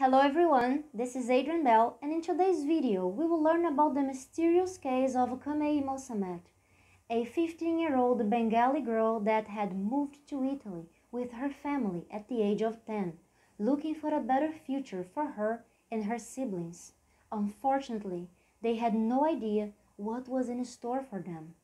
Hello everyone, this is Adrian Bell and in today's video we will learn about the mysterious case of Cameyi Mosammet, a 15-year-old Bengali girl that had moved to Italy with her family at the age of 10, looking for a better future for her and her siblings. Unfortunately, they had no idea what was in store for them.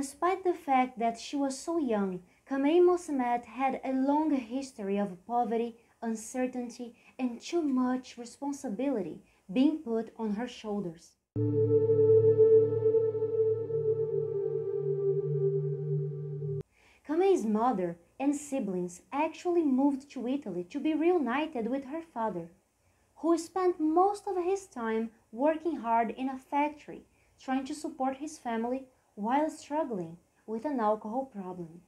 Despite the fact that she was so young, Cameyi Mosammet had a long history of poverty, uncertainty, and too much responsibility being put on her shoulders. Cameyi's mother and siblings actually moved to Italy to be reunited with her father, who spent most of his time working hard in a factory, trying to support his family while struggling with an alcohol problem.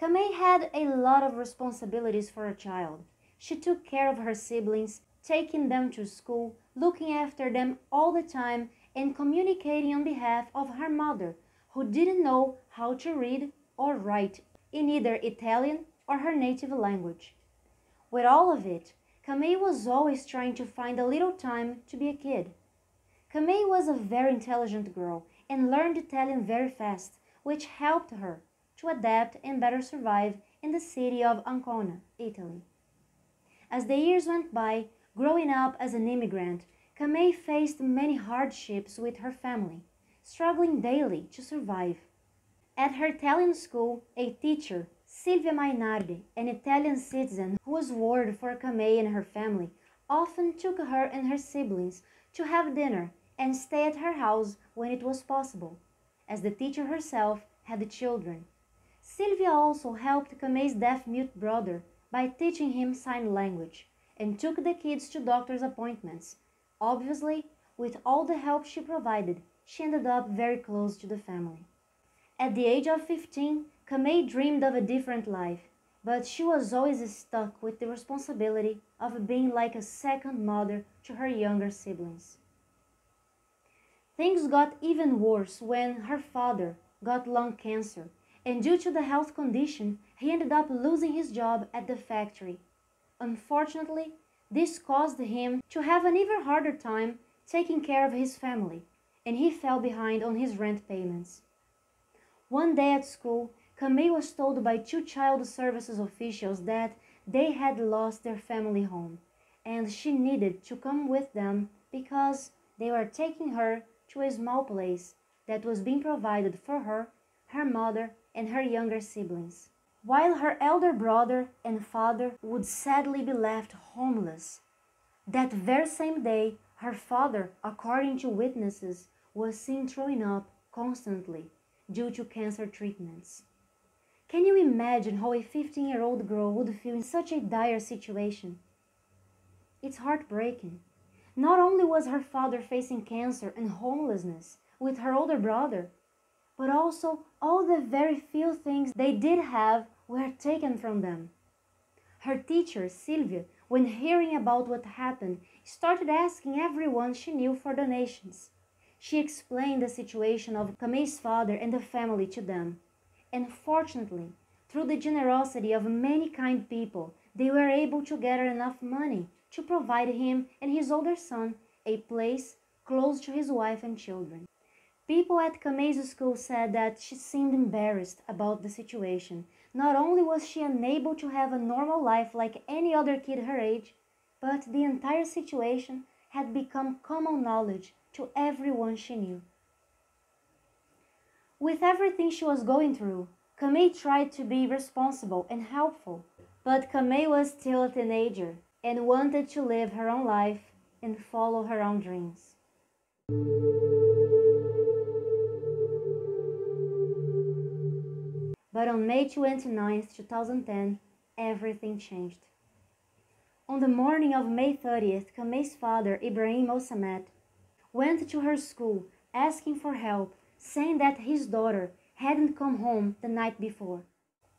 Cameyi had a lot of responsibilities for a child. She took care of her siblings, taking them to school, looking after them all the time, and communicating on behalf of her mother, who didn't know how to read or write in either Italian or her native language. With all of it, Cameyi was always trying to find a little time to be a kid. Cameyi was a very intelligent girl and learned Italian very fast, which helped her to adapt and better survive in the city of Ancona, Italy. As the years went by, growing up as an immigrant, Cameyi faced many hardships with her family, struggling daily to survive. At her Italian school, a teacher, Silvia Mainardi, an Italian citizen who was worried for Cameyi and her family, often took her and her siblings to have dinner and stay at her house when it was possible, as the teacher herself had children. Sylvia also helped Cameyi's deaf-mute brother by teaching him sign language and took the kids to doctor's appointments. Obviously, with all the help she provided, she ended up very close to the family. At the age of 15, Cameyi dreamed of a different life, but she was always stuck with the responsibility of being like a second mother to her younger siblings. Things got even worse when her father got lung cancer, and due to the health condition, he ended up losing his job at the factory. Unfortunately, this caused him to have an even harder time taking care of his family, and he fell behind on his rent payments. One day at school, Cameyi was told by two child services officials that they had lost their family home, and she needed to come with them because they were taking her to a small place that was being provided for her, her mother, and her younger siblings, while her elder brother and father would sadly be left homeless. That very same day, her father, according to witnesses, was seen throwing up constantly due to cancer treatments. Can you imagine how a 15 year old girl would feel in such a dire situation? It's heartbreaking. Not only was her father facing cancer and homelessness with her older brother, but also all the very few things they did have were taken from them. Her teacher, Sylvia, when hearing about what happened, started asking everyone she knew for donations. She explained the situation of Cameyi's father and the family to them. And fortunately, through the generosity of many kind people, they were able to gather enough money to provide him and his older son a place close to his wife and children. People at Cameyi's school said that she seemed embarrassed about the situation. Not only was she unable to have a normal life like any other kid her age, but the entire situation had become common knowledge to everyone she knew. With everything she was going through, Cameyi tried to be responsible and helpful, but Cameyi was still a teenager and wanted to live her own life and follow her own dreams. But on May 29, 2010, everything changed. On the morning of May 30th, Cameyi's father, Ibrahim Mosammet, went to her school asking for help, saying that his daughter hadn't come home the night before.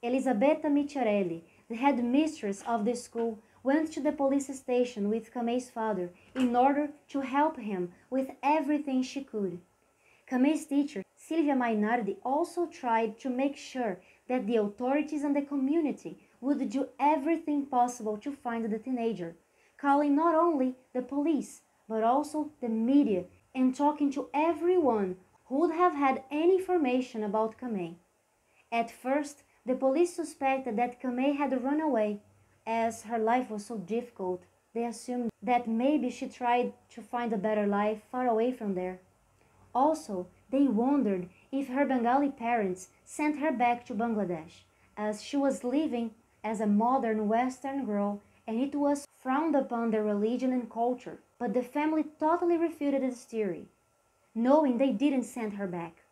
Elisabetta Micciarelli, the headmistress of the school, went to the police station with Cameyi's father in order to help him with everything she could. Cameyi's teacher, Silvia Mainardi, also tried to make sure that the authorities and the community would do everything possible to find the teenager, calling not only the police, but also the media and talking to everyone who would have had any information about Cameyi. At first, the police suspected that Cameyi had run away, as her life was so difficult. They assumed that maybe she tried to find a better life far away from there. Also, they wondered if her Bengali parents sent her back to Bangladesh, as she was living as a modern Western girl and it was frowned upon their religion and culture. But the family totally refuted this theory, knowing they didn't send her back,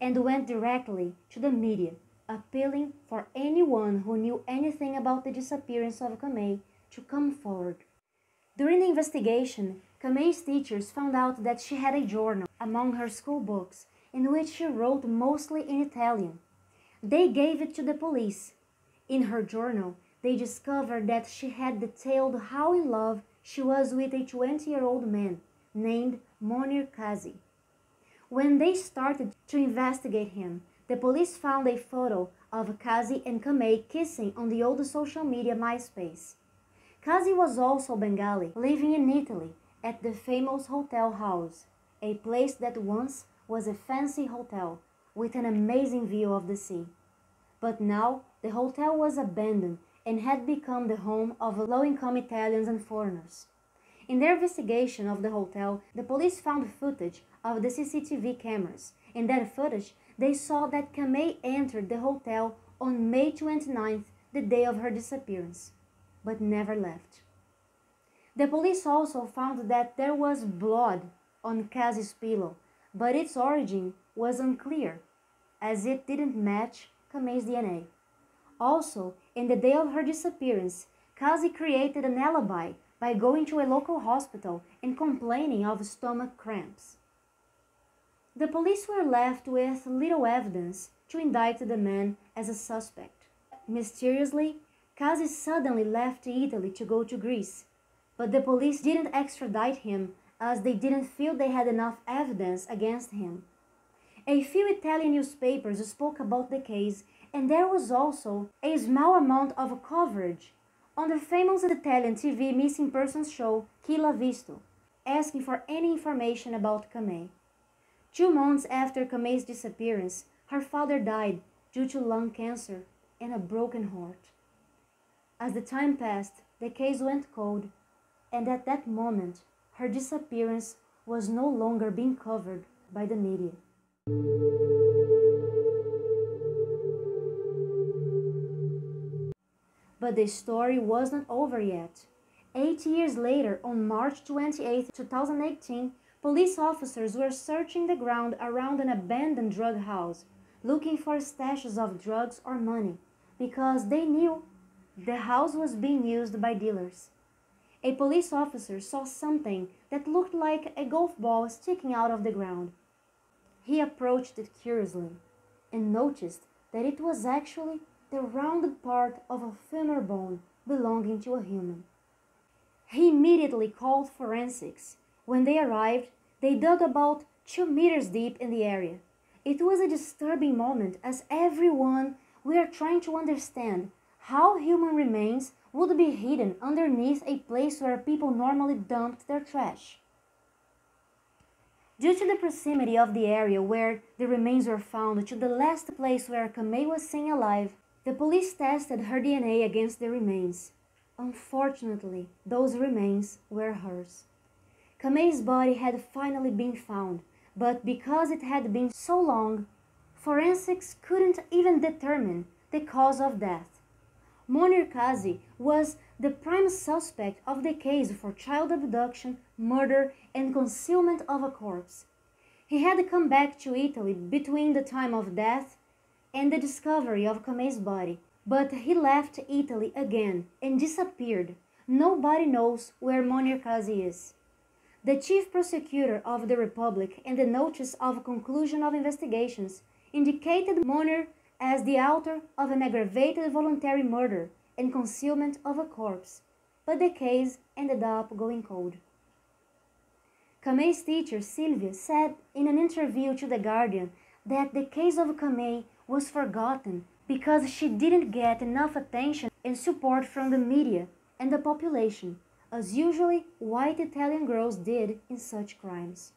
and went directly to the media, appealing for anyone who knew anything about the disappearance of Cameyi to come forward. During the investigation, Cameyi's teachers found out that she had a journal among her school books in which she wrote mostly in Italian. They gave it to the police. In her journal, they discovered that she had detailed how in love she was with a 20 year old man named Monir Kazi. When they started to investigate him, the police found a photo of Kazi and Cameyi kissing on the old social media MySpace. Kazi was also Bengali, living in Italy at the famous Hotel House, a place that once was a fancy hotel with an amazing view of the sea. But now the hotel was abandoned and had become the home of low-income Italians and foreigners. In their investigation of the hotel, the police found footage of the CCTV cameras. and that footage, they saw that Cameyi entered the hotel on May 29th, the day of her disappearance, but never left. The police also found that there was blood on Kazi's pillow, but its origin was unclear, as it didn't match Cameyi's DNA. Also, in the day of her disappearance, Kazi created an alibi by going to a local hospital and complaining of stomach cramps. The police were left with little evidence to indict the man as a suspect. Mysteriously, Kazi suddenly left Italy to go to Greece, but the police didn't extradite him as they didn't feel they had enough evidence against him. A few Italian newspapers spoke about the case and there was also a small amount of coverage on the famous Italian TV missing persons show Chi l'ha visto, asking for any information about Cameyi. Two months after Cameyi's disappearance, her father died due to lung cancer and a broken heart. As the time passed, the case went cold, and at that moment, her disappearance was no longer being covered by the media. But the story wasn't over yet. Eight years later, on March 28, 2018, police officers were searching the ground around an abandoned drug house, looking for stashes of drugs or money, because they knew the house was being used by dealers. A police officer saw something that looked like a golf ball sticking out of the ground. He approached it curiously and noticed that it was actually the rounded part of a femur bone belonging to a human. He immediately called forensics. When they arrived, they dug about two meters deep in the area. It was a disturbing moment as everyone were trying to understand how human remains would be hidden underneath a place where people normally dumped their trash. Due to the proximity of the area where the remains were found to the last place where Cameyi was seen alive, the police tested her DNA against the remains. Unfortunately, those remains were hers. Cameyi's body had finally been found, but because it had been so long, forensics couldn't even determine the cause of death. Monir Kazi was the prime suspect of the case for child abduction, murder, and concealment of a corpse. He had come back to Italy between the time of death and the discovery of Cameyi's body, but he left Italy again and disappeared. Nobody knows where Monir Kazi is. The chief prosecutor of the Republic in the notice of conclusion of investigations indicated Monir as the author of an aggravated voluntary murder and concealment of a corpse, but the case ended up going cold. Cameyi's teacher, Sylvia, said in an interview to The Guardian that the case of Cameyi was forgotten because she didn't get enough attention and support from the media and the population, as usually white Italian girls did in such crimes.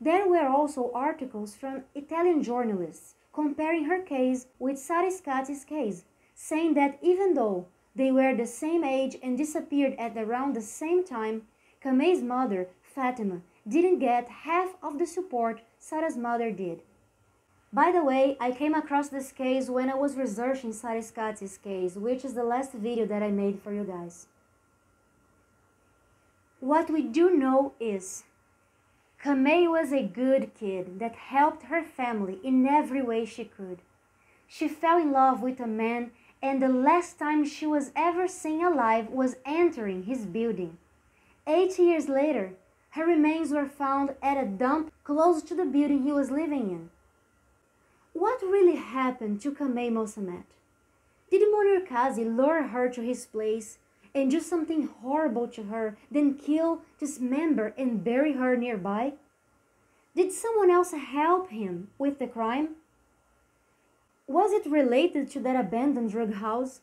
There were also articles from Italian journalists comparing her case with Sara Scazzi's case, saying that even though they were the same age and disappeared at around the same time, Cameyi's mother Fatima didn't get half of the support Sara's mother did. By the way, I came across this case when I was researching Sara Scazzi's case, which is the last video that I made for you guys. What we do know is Cameyi was a good kid that helped her family in every way she could. She fell in love with a man and the last time she was ever seen alive was entering his building. Eight years later, her remains were found at a dump close to the building he was living in. What really happened to Cameyi Mosammet? Did Monir Kazi lure her to his place and do something horrible to her, then kill, dismember, and bury her nearby? Did someone else help him with the crime? Was it related to that abandoned drug house?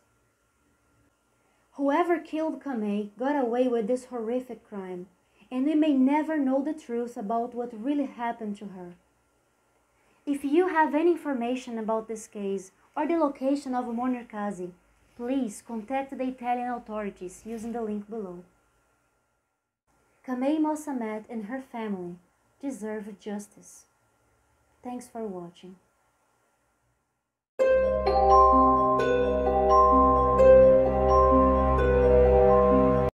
Whoever killed Cameyi got away with this horrific crime, and we may never know the truth about what really happened to her. If you have any information about this case or the location of Monir Kazi, please contact the Italian authorities using the link below. Cameyi Mosammet and her family deserve justice. Thanks for watching.